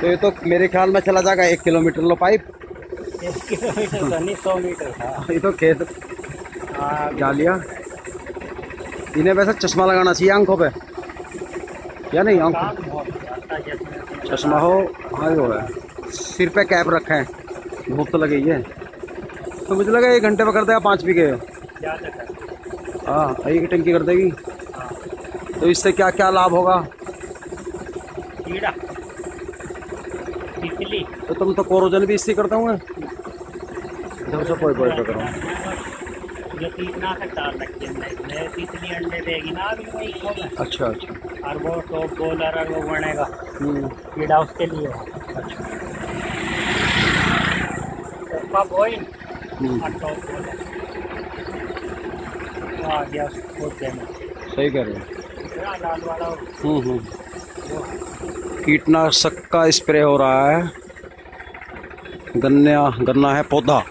तो ये तो मेरे ख्याल में चला जाएगा एक किलोमीटर लो पाइप। एक किलोमीटर का नहीं सौ मीटर था। ये तो खेत हाँ। इन्हें वैसे चश्मा लगाना चाहिए आँखों पे। या नहीं आँखों है चश्मा हो हाँ वो है सिर पे कैप रखें भूख तो लगी है। तो मुझे लगा एक घंटे में कर देगा पाँच बीघे। हाँ एक टंकी कर देगी। हाँ। तो इससे क्या क्या लाभ होगा? कीड़ा। तितली तो तुम तो कोरोजन भी इससे करते होंगे जब से कोई कोई करो। जो कीटनाशक डाल रखे हैं। तितली अंडे देगी ना अभी वही को में अच्छा अच्छा। और वो बॉलर और वो बनेगा। हम्म, कीड़ा उसके लिए अच्छा। हम्म, वो आ गया सही कह रहे हो। लाल वाला हम्म, हम्म। कीटनाशक का स्प्रे हो रहा है। गन्ना गन्ना है पौधा।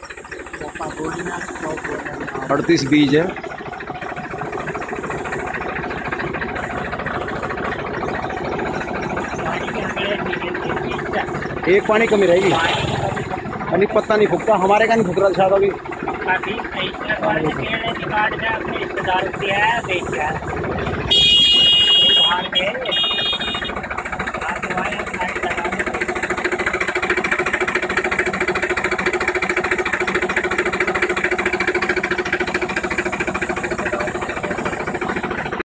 अड़तीस बीज है। एक पानी कमी रहेगी। पानी पत्ता नहीं फूकता, हमारे का नहीं फूक रहा शायद अभी। अपने रिश्तेदार